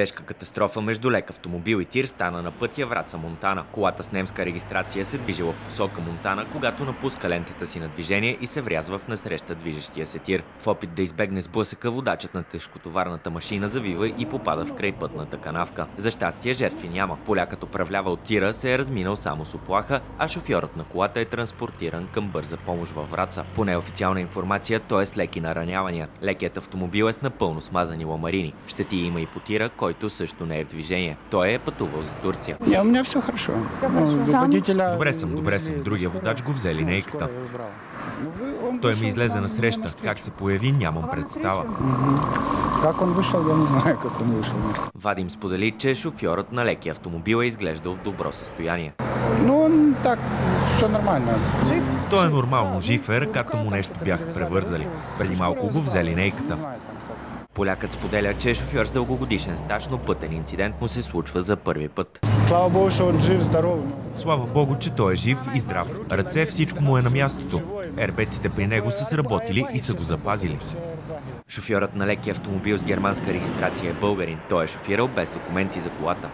Тежка катастрофа между лек автомобил и тир стана на пътя Враца-Монтана. Колата с немска регистрация се движила в посока Монтана, когато напуска лентата си на движение и се врязва в насреща движещия се тир. В опит да избегне сблъсъка, водачът на тежкотоварната машина завива и попада в край пътната канавка. За щастие жертви няма. Полякът управлява от тира се е разминал само с оплаха, а шофьорът на колата е транспортиран към бърза помощ във Враца. По неофициална информация той е с леки наранявания. Лекият автомобил е с напълно смазани ламарини. Щети има и по тира, който също не е в движение. Той е пътувал за Турция. Не, у меня все хорошо. Водителя Добре съм, добре съм. Другия водач го взели на ейката. Скоро я брал. Ну, вы- он Той ми излезе на среща. Как се появи, нямам представа. Как он вышел, я не знаю, как он вышел. Вадим сподели, че шофьорът на лекия автомобил е изглеждал в добро състояние. Ну, он так, все нормально. Той е нормално жив е, ръката му нещо бяха превързали. Преди малко го взели на Полякът споделя, че е шофьор с дългогодишен стаж, но пътен инцидент му се случва за първи път. Слава Богу, что он жив, здоров. Слава богу, че той е жив и здрав. Ръце, всичко му е на мястото. Ербеците при него са сработили и са го запазили. Шофьорът на лекия автомобил с германска регистрация е българин. Той е шофирал без документи за колата.